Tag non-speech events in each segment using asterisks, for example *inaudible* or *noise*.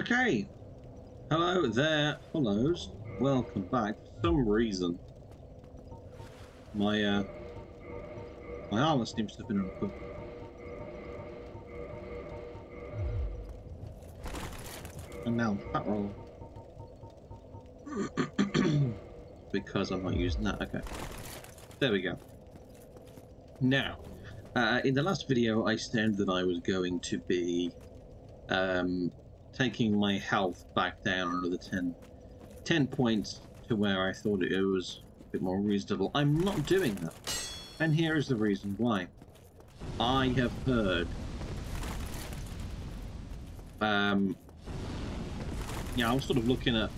Okay. Hello there, follows. Welcome back. For some reason, my uh, my armor seems to have been unput. And now fat roll. *clears throat* because I'm not using that. Okay. There we go. Now, uh, in the last video, I said that I was going to be um, taking my health back down another 10, 10 points to where I thought it was a bit more reasonable. I'm not doing that. And here is the reason why. I have heard um, yeah, I was sort of looking at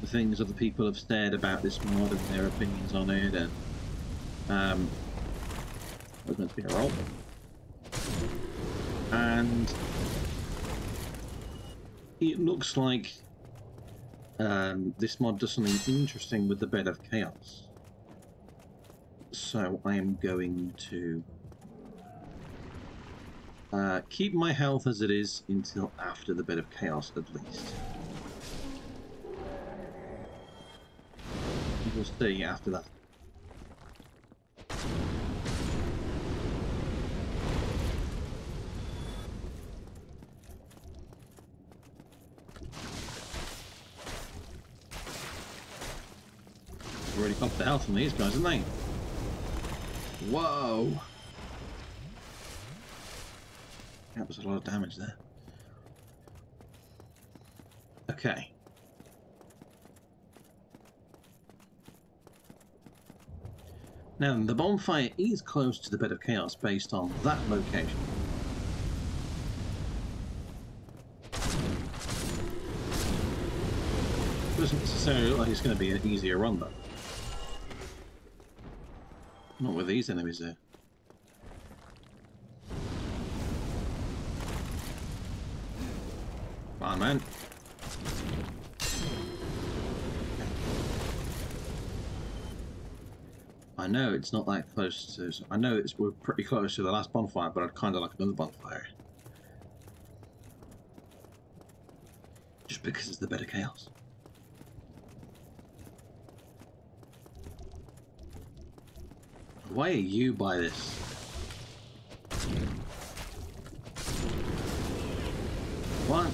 the things other people have said about this mod and their opinions on it, and um, it was meant to be a roll. And it looks like um, this mod does something interesting with the Bed of Chaos. So I am going to uh, keep my health as it is until after the Bed of Chaos at least. We'll see after that. Health from these guys, haven't they? Whoa! That was a lot of damage there. Okay. Now, the bonfire is close to the bed of chaos based on that location. Doesn't necessarily look like it's going to be an easier run, though. Not with these enemies there. On, man. I know it's not that close to... I know it's we're pretty close to the last bonfire, but I'd kind of like another bonfire. Just because it's the Bed of Chaos. Why are you by this? What?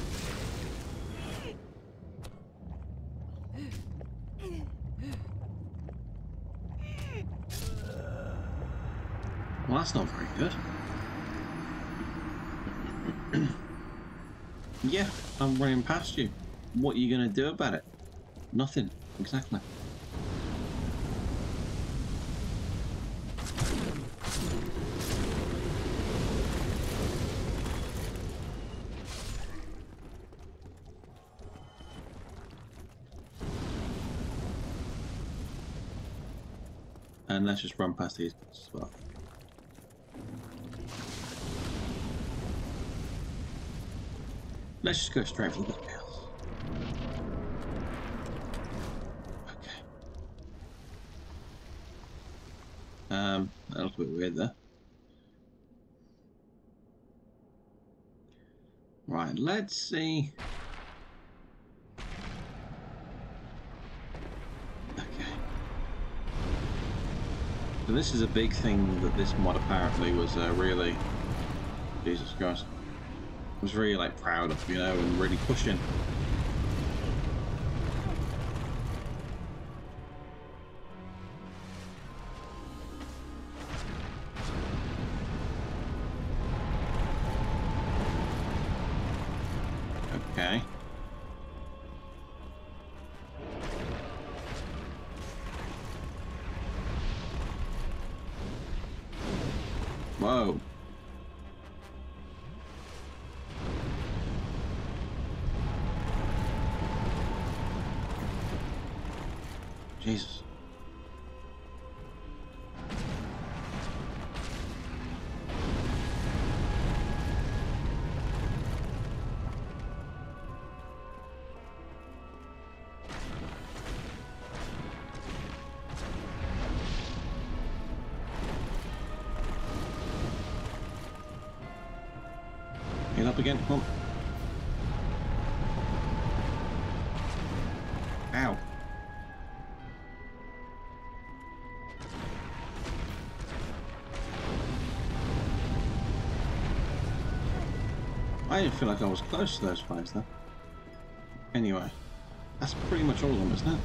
Well, that's not very good. *coughs* yeah, I'm running past you. What are you going to do about it? Nothing, exactly. And let's just run past these as well. Let's just go straight for the house. Okay. Um, that looks a bit weird there. Right, let's see. So this is a big thing that this mod apparently was uh, really... Jesus Christ was really like proud of, you know, and really pushing. Jesus. Get up again, come on. I didn't feel like I was close to those guys though. Anyway, that's pretty much all of them, isn't it?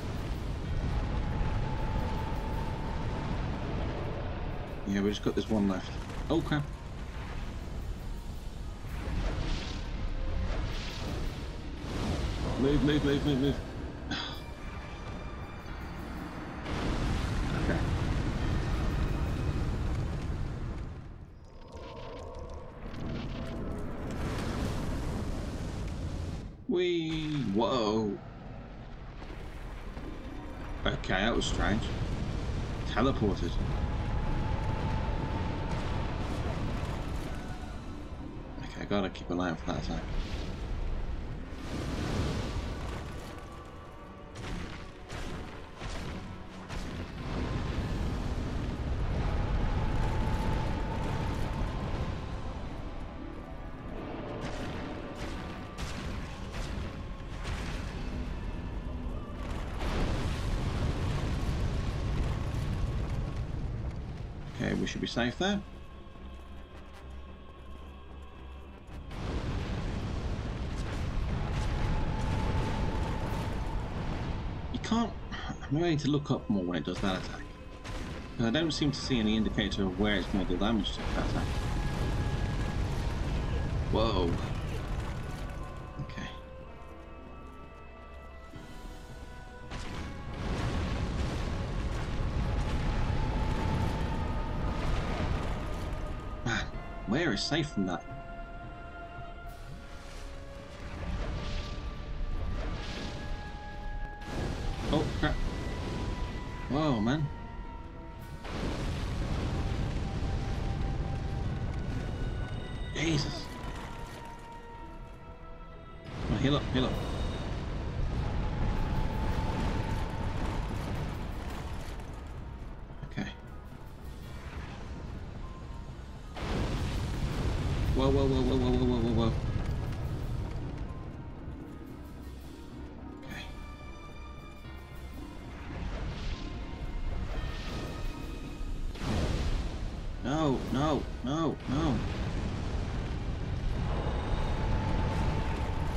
Yeah, we just got this one left. Crap. Move, move, move, move, move. Okay, that was strange. Teleported. Okay, gotta keep an eye out for that attack. Safe there. You can't... I'm going to look up more when it does that attack. I don't seem to see any indicator of where it's going to do damage to that attack. Whoa. Where is safe from that?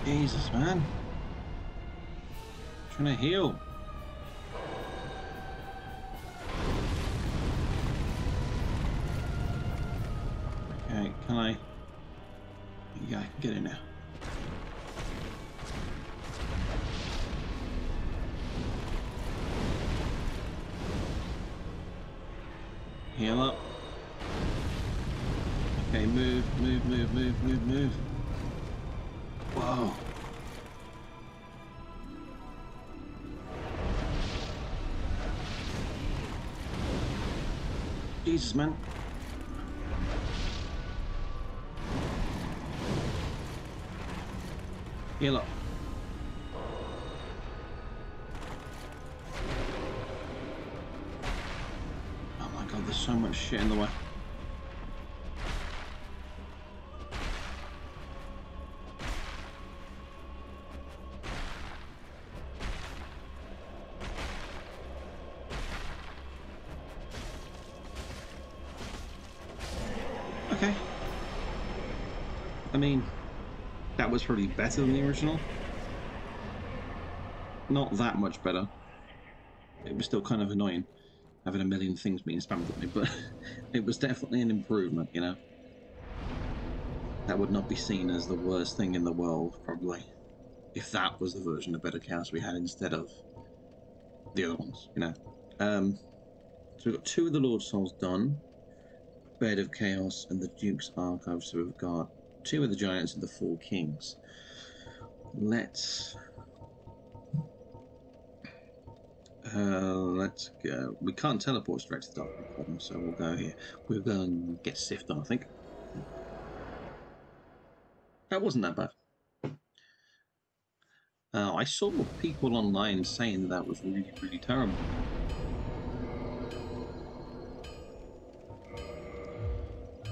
Jesus, man. I'm trying to heal. Okay, can I? Yeah, I can get in now. Heal up. Okay, move, move, move, move, move, move. Whoa. Jesus, man. Heal up. Oh my god, there's so much shit in the way. Okay. I mean, that was probably better than the original. Not that much better. It was still kind of annoying having a million things being spammed at me, but *laughs* it was definitely an improvement, you know? That would not be seen as the worst thing in the world, probably, if that was the version of Bed of Chaos we had instead of the other ones, you know? Um, so we've got two of the Lord Souls done. Bed of Chaos and the Duke's Archives So we've got two of the Giants and the Four Kings. Let's uh, let's go. We can't teleport straight to the Problem, so we'll go here. We're going to get Sift on, I think. That wasn't that bad. Uh, I saw people online saying that was really, really terrible.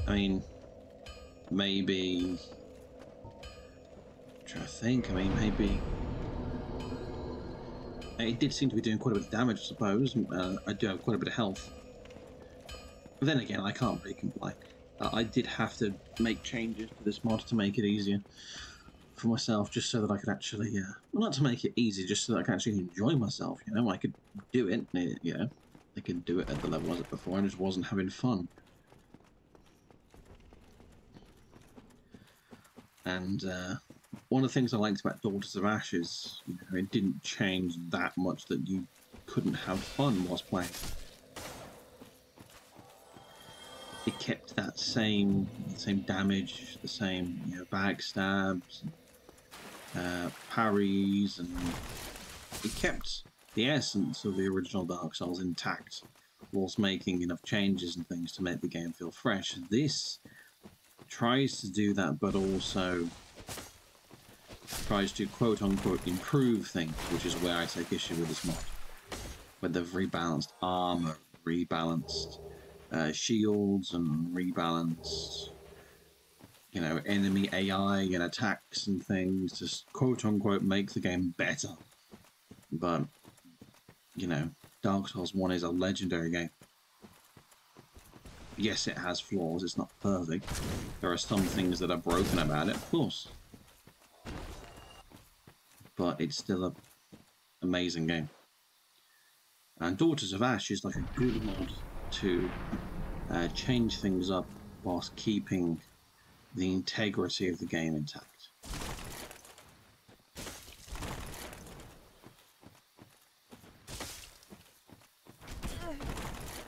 I mean, maybe. I'm trying to think. I mean, maybe. It did seem to be doing quite a bit of damage, I suppose. Uh, I do have quite a bit of health. But then again, I can't really complain. Uh, I did have to make changes to this mod to make it easier for myself, just so that I could actually, uh, well, not to make it easy, just so that I can actually enjoy myself. You know, I could do it. You know, I could do it at the level I was at before. I just wasn't having fun. And uh, one of the things I liked about Daughters of Ashes, you know, it didn't change that much that you couldn't have fun whilst playing. It kept that same same damage, the same you know, backstabs, uh, parries, and it kept the essence of the original Dark Souls intact, whilst making enough changes and things to make the game feel fresh. This tries to do that, but also tries to quote unquote improve things, which is where I take issue with this mod. Where they've rebalanced armor, rebalanced uh, shields, and rebalanced, you know, enemy AI and attacks and things to quote unquote make the game better. But, you know, Dark Souls 1 is a legendary game. Yes, it has flaws, it's not perfect. There are some things that are broken about it, of course but it's still a amazing game. And Daughters of Ash is like a good mod to uh, change things up whilst keeping the integrity of the game intact.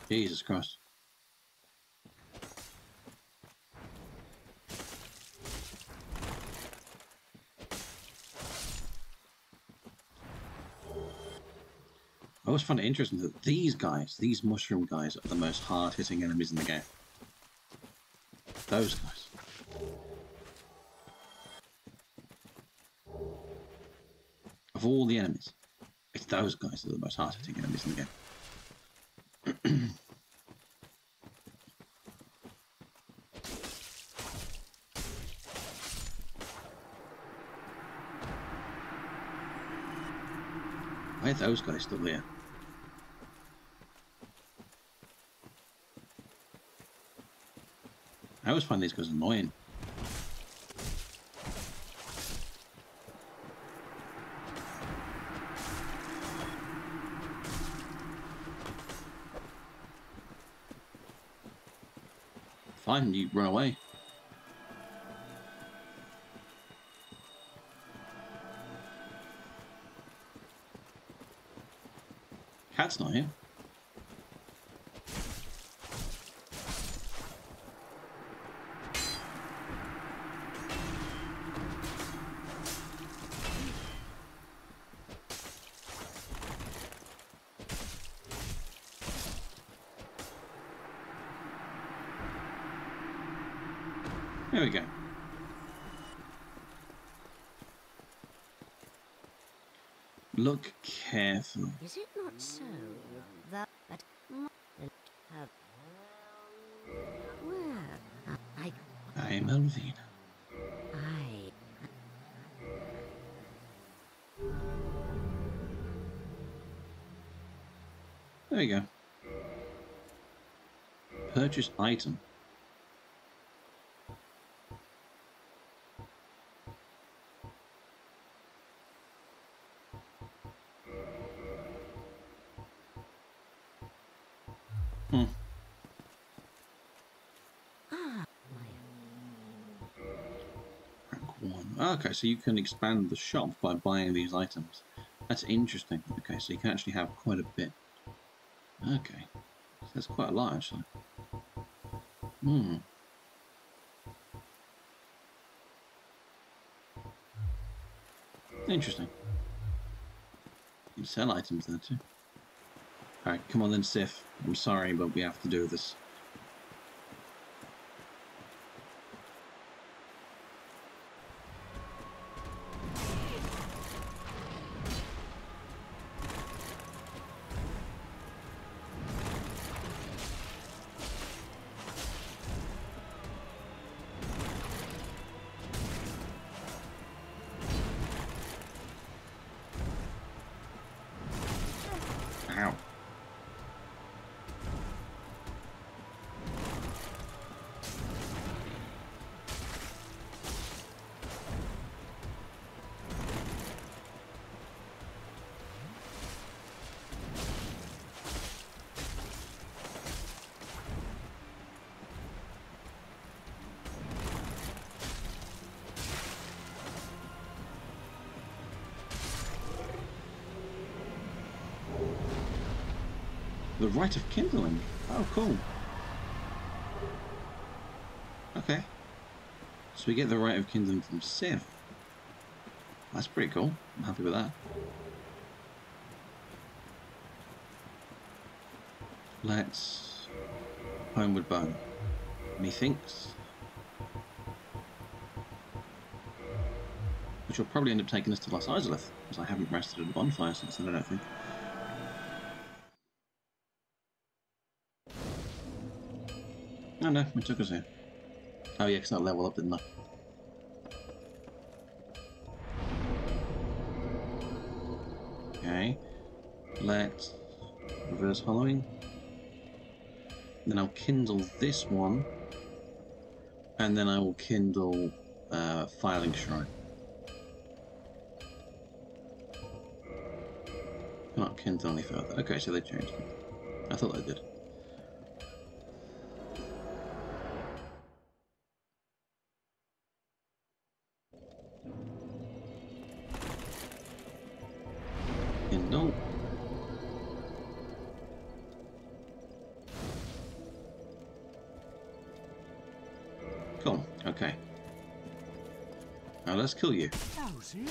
Jesus Christ. I always find it interesting that these guys, these mushroom guys, are the most hard-hitting enemies in the game. Those guys. Of all the enemies, it's those guys that are the most hard-hitting enemies in the game. *clears throat* Why are those guys still there? I always find these guys annoying. Fine, you run away. Cat's not here. There we go. Look carefully. Is it not so that have well, I I'm Alvina. I There you go. Purchase item. Okay, so you can expand the shop by buying these items. That's interesting. Okay, so you can actually have quite a bit. Okay. So that's quite a lot, actually. Hmm. Interesting. You can sell items there too. Alright, come on then, Sif. I'm sorry, but we have to do this. The Rite of Kindling. Oh, cool. Okay. So we get the Rite of Kindling from Sif. That's pretty cool. I'm happy with that. Let's homeward bone. Methinks. Which will probably end up taking us to Lost Izalith, because I haven't rested at a bonfire since then, I don't think. Oh no, it took us here. Oh yeah, because I level up, didn't I? Okay. Let's reverse hollowing. Then I'll kindle this one. And then I will kindle uh, Firelink Shrine. Cannot kindle any further. Okay, so they changed it. I thought they did. Kill you. How's he at?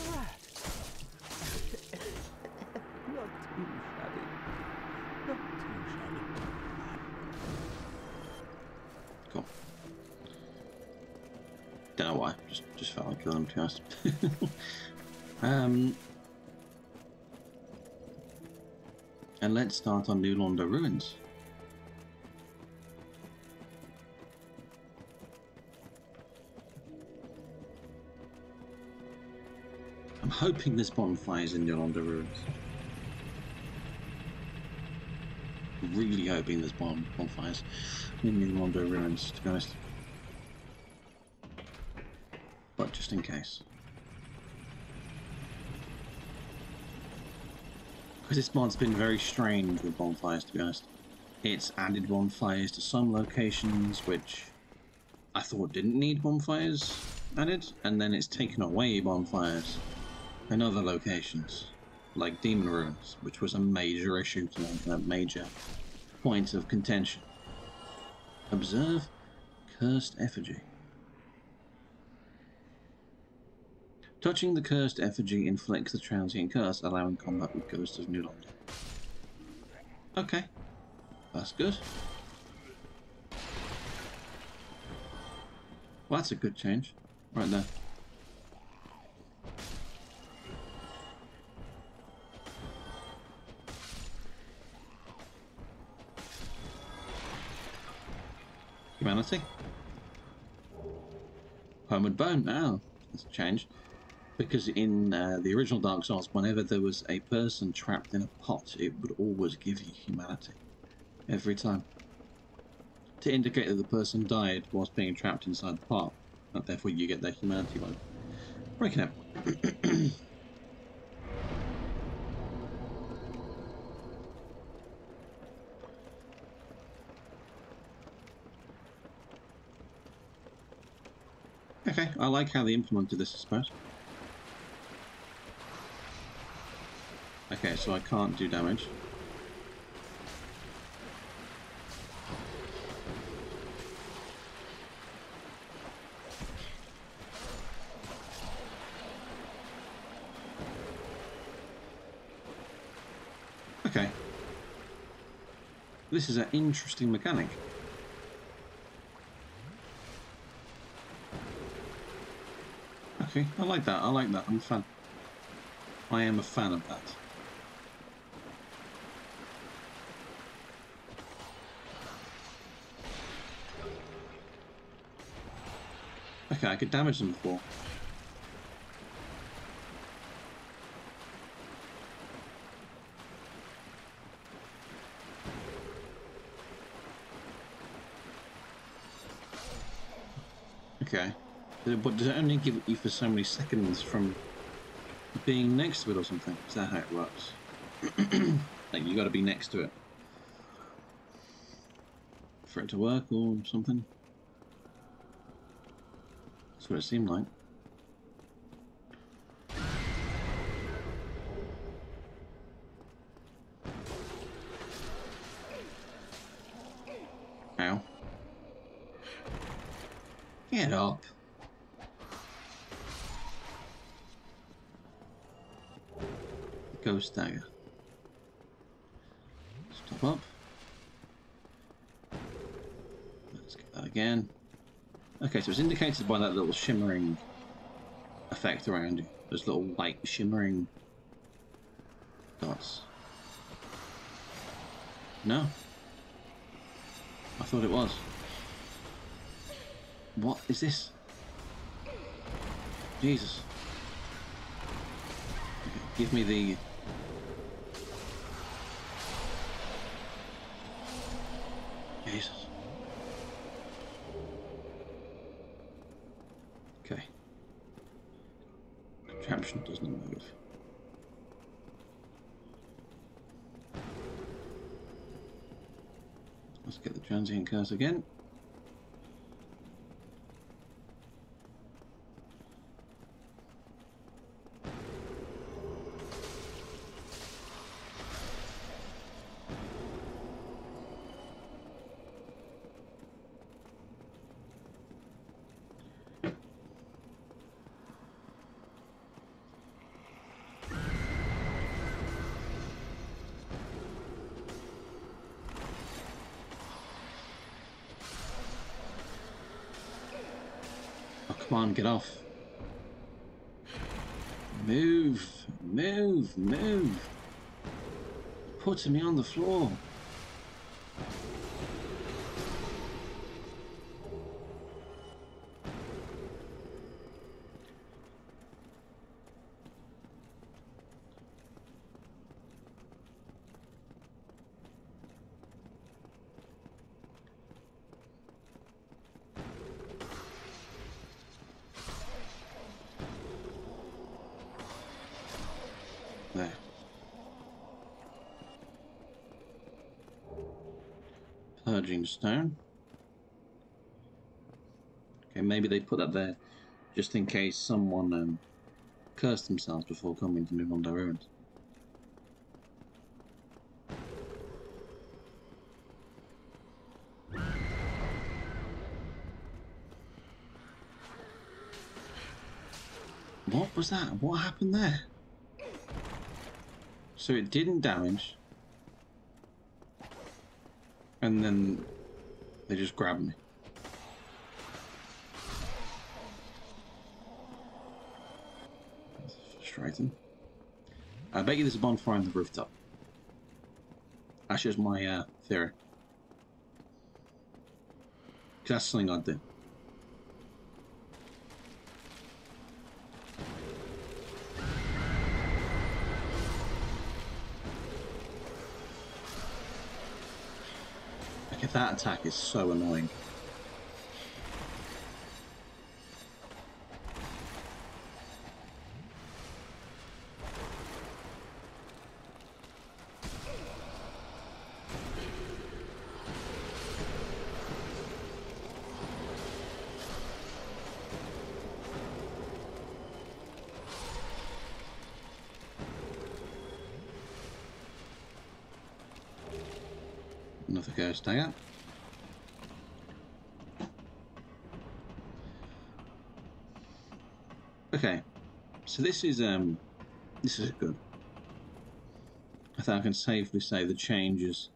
Not too shabby. Not too shabby. Cool. Don't know why. Just just felt like killing him, to be honest. *laughs* um. And let's start on New Londo Ruins. Hoping this bonfire is in New Londo Ruins. Really hoping this bon bonfires in New Londo Ruins, to be honest. But just in case. Because this mod's been very strange with bonfires, to be honest. It's added bonfires to some locations, which I thought didn't need bonfires added, and then it's taken away bonfires in other locations, like Demon Ruins, which was a major issue to me, a major point of contention. Observe Cursed Effigy. Touching the cursed effigy inflicts the transient curse, allowing combat with Ghosts of New Londo. Okay, that's good. Well, that's a good change, right there. Humanity. Homeward Bone. Now, that's changed. Because in uh, the original Dark Souls, whenever there was a person trapped in a pot, it would always give you humanity. Every time. To indicate that the person died whilst being trapped inside the pot. And therefore you get their humanity load. Breaking up. *clears throat* Okay, I like how they implemented this, I suppose. Okay, so I can't do damage. Okay. This is an interesting mechanic. Okay, I like that. I like that. I'm a fan. I am a fan of that. Okay, I could damage them before. Okay. But does it only give you for so many seconds from being next to it or something? Is that how it works? *clears throat* like you got to be next to it for it to work or something? That's what it seemed like. Ghost dagger. Stop up. Let's get that again. Okay, so it's indicated by that little shimmering effect around. Those little white shimmering dots. No. I thought it was. What is this? Jesus. Give me the... Jesus. Okay. Contraption doesn't move. Let's get the transient curse again. Come on, get off. Move, move, move. Putting me on the floor. There. Purging stone. Okay, maybe they put that there just in case someone um, cursed themselves before coming to New Londo Ruins. What was that? What happened there? So it didn't damage. And then they just grabbed me. Frustrating. I bet you there's a bonfire on the rooftop. That's just my uh, theory. that's something I'd do. That attack is so annoying. Another ghost dagger. Okay, so this is um, this is good. I think I can safely say the changes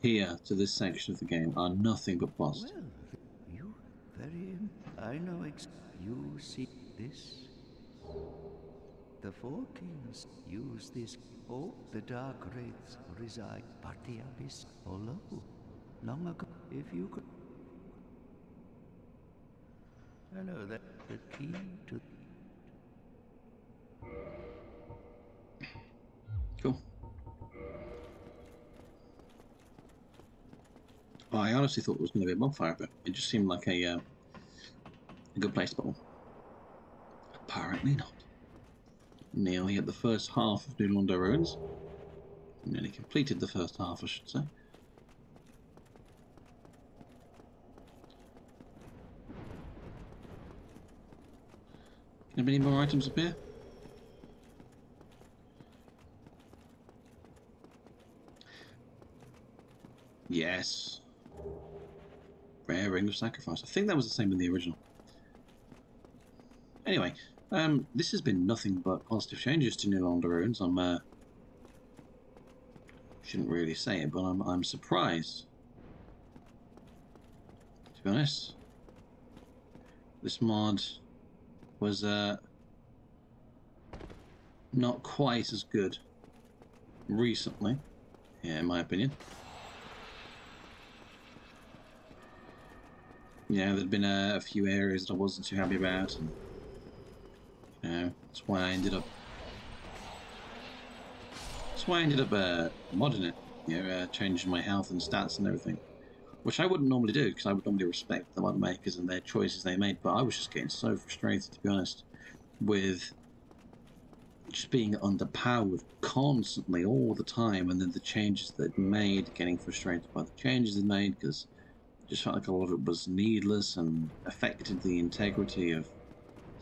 here to this section of the game are nothing but positive. Well, you very. I know ex. You see this? The four kings use this. Oh, the dark wraiths reside, the abyss below. Long ago, if you could. I know the key to. Cool. Well, I honestly thought it was going to be a bonfire, but it just seemed like a uh, a good place to. Apparently not. Nearly at the first half of New Londo Ruins. Nearly completed the first half, I should say. Can any more items appear? Yes. Rare Ring of Sacrifice. I think that was the same in the original. Anyway, um, this has been nothing but positive changes to New Ruins. I'm, uh, shouldn't really say it, but I'm, I'm surprised. To be honest, this mod was, uh, not quite as good recently, yeah, in my opinion. Yeah, there'd been a, a few areas that I wasn't too happy about, and know, that's why I ended up. That's why I ended up uh, modding it, you know, uh, changing my health and stats and everything, which I wouldn't normally do because I would normally respect the mod makers and their choices they made. But I was just getting so frustrated, to be honest, with just being underpowered constantly all the time, and then the changes they'd made, getting frustrated by the changes they made because just felt like a lot of it was needless and affected the integrity of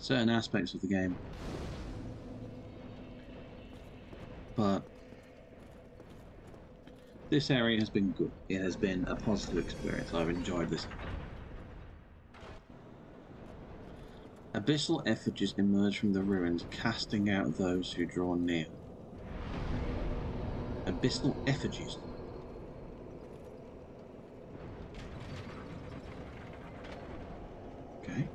certain aspects of the game. But this area has been good. It has been a positive experience. I've enjoyed this. Abyssal effigies emerge from the ruins, casting out those who draw near. Abyssal effigies. Okay.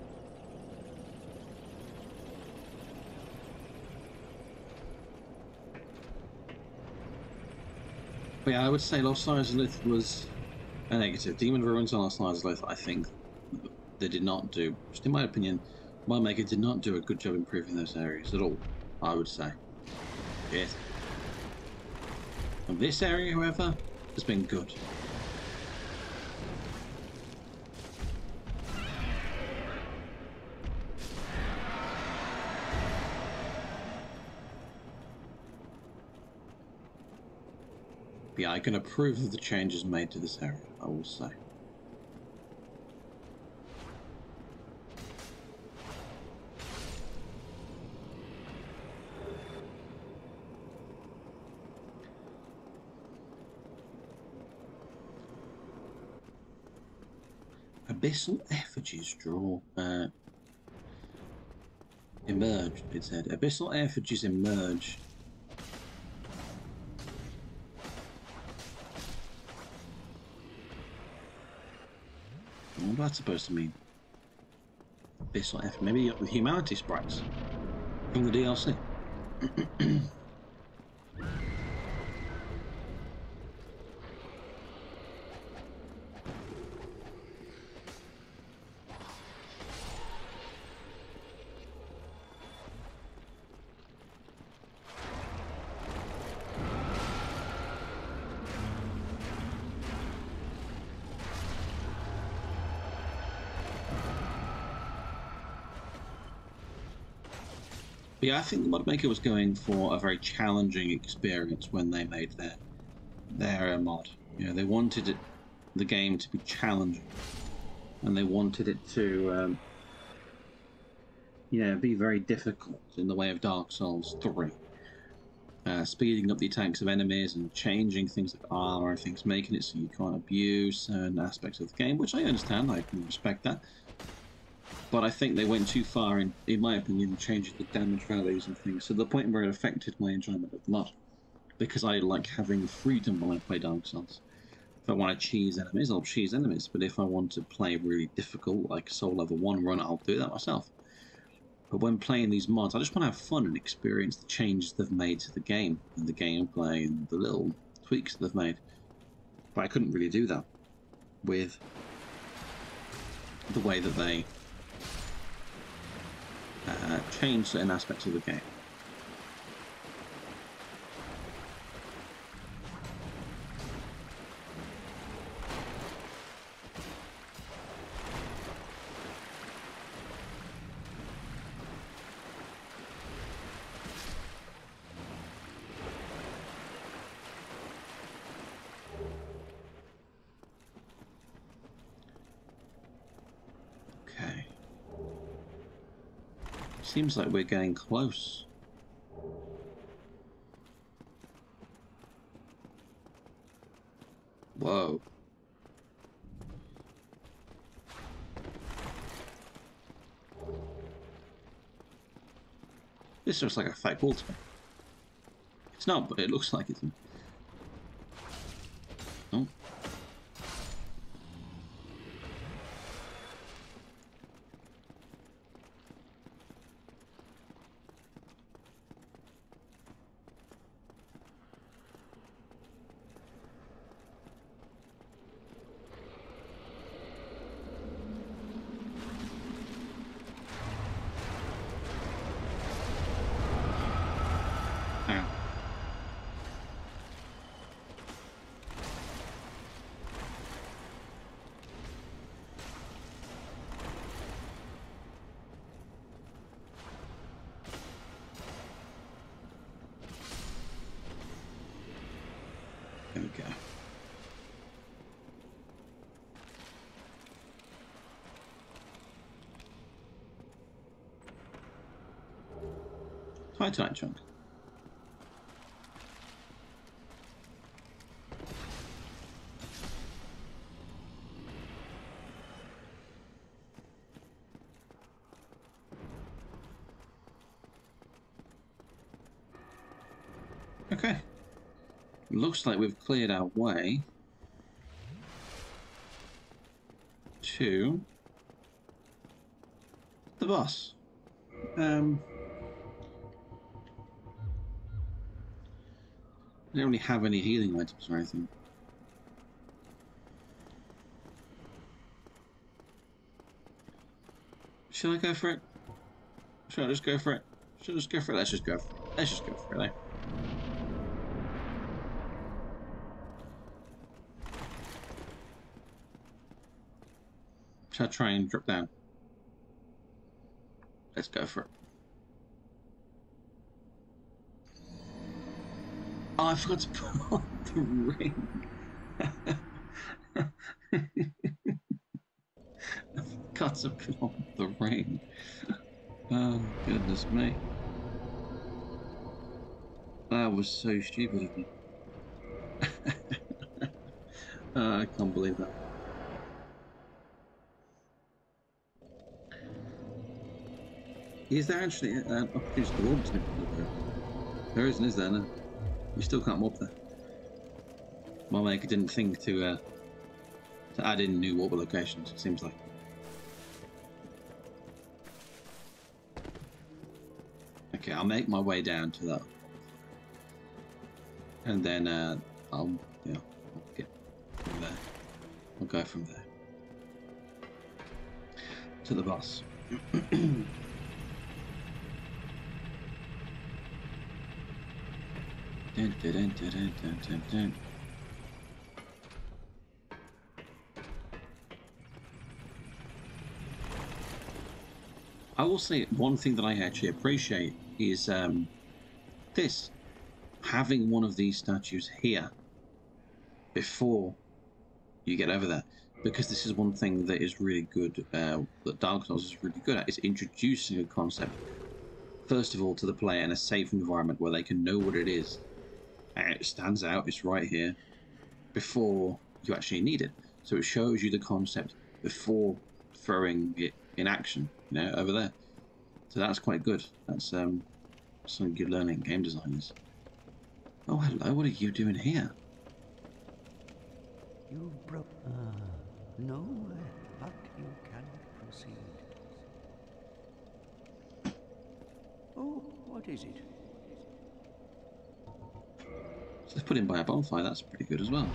But yeah, I would say Lost Izalith was a negative. Demon Ruins and Lost Izalith, I think they did not do, just in my opinion, my maker did not do a good job improving those areas at all, I would say. Yes. And this area, however, has been good. Yeah, I can approve of the changes made to this area, I will say. Abyssal effigies draw uh, emerge, it said. Abyssal effigies emerge supposed to mean? Abyssal F. Maybe humanity sprites from the DLC. *clears throat* But yeah, I think the Modmaker was going for a very challenging experience when they made their their uh, mod. You know, they wanted it, the game to be challenging, and they wanted it to, um, you know, be very difficult in the way of Dark Souls Three. Uh, speeding up the attacks of enemies and changing things like armor and things, making it so you can't abuse certain aspects of the game, which I understand. I can respect that but I think they went too far in, in my opinion, changing the damage values and things to the point where it affected my enjoyment of the mod. Because I like having freedom when I play Dark Souls. If I want to cheese enemies, I'll cheese enemies, but if I want to play really difficult, like Soul Level 1 run, I'll do that myself. But when playing these mods, I just want to have fun and experience the changes they've made to the game, and the gameplay, and the little tweaks they've made. But I couldn't really do that with the way that they uh, change certain aspects of the game. Seems like we're getting close. Whoa. This looks like a fake altar. It's not, but it looks like it's. Hi, Tight Chunk. Okay. Looks like we've cleared our way to the boss. Um, I don't really have any healing items or anything. Should I go for it? Should I just go for it? Should I just go for it? Let's just go. For it. Let's just go for it. Should I try and drop down? Let's go for it. Oh, I forgot to put on the ring. I forgot to put on the ring. Oh, goodness me. That was so stupid of me. oh, *laughs* uh, I can't believe that. Is there actually an opportunity to to him? There isn't, is there? No. You still can't warp there. My maker didn't think to uh, to add in new warp locations, it seems like. Okay, I'll make my way down to that. And then uh, I'll, you know, I'll get from there. I'll go from there. To the boss. *clears throat* Dun, dun, dun. I will say one thing that I actually appreciate is um, this having one of these statues here before you get over there because this is one thing that is really good uh, that Dark Souls is really good at is introducing a concept first of all to the player in a safe environment where they can know what it is and it stands out it's right here before you actually need it so it shows you the concept before throwing it in action you know over there so that's quite good that's um something good learning game designers oh hello what are you doing here You broke. Ah, no, uh, but you can proceed. Oh, what is it? It's put in by a bonfire, that's pretty good as well.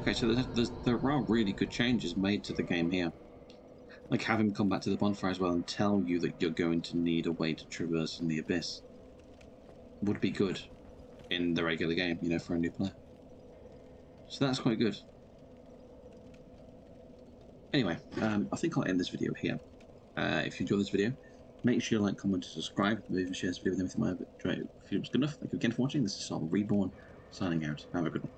Okay, so there's, there's, there are really good changes made to the game here. Like have him come back to the bonfire as well and tell you that you're going to need a way to traverse in the abyss. Would be good in the regular game, you know, for a new player. So that's quite good. Anyway, um, I think I'll end this video here. Uh, if you enjoyed this video, make sure you like, comment, and subscribe. and share this video with anything. If you it was good enough, thank you again for watching. This is Soul Reborn, signing out. Have a good one.